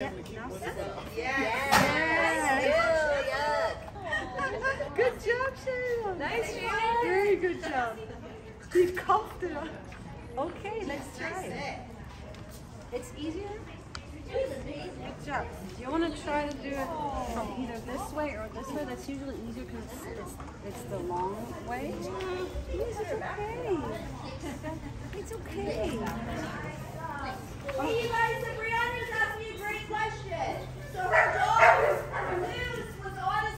Yeah. Yes. Good job, Shayla. Nice, Shayla. Very good job. You coughed it up. Okay, let's try it. It's easier. Good job. Do you want to try to do it from either this way or this way? That's usually easier because it's, it's, it's the long way. It's okay. It's okay.